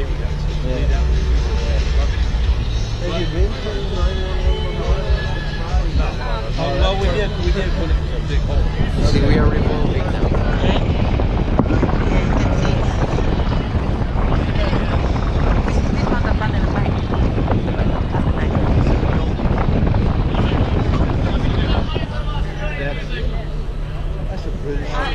Have you been to 911 No. Well, we did, we did put a big hole. See, we are removing now. That's a British. I,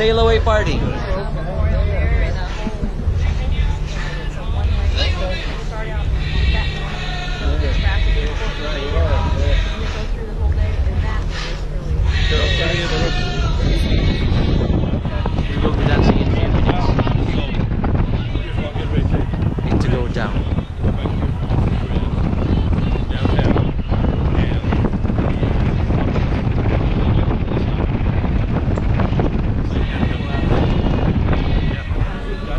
Sail away party.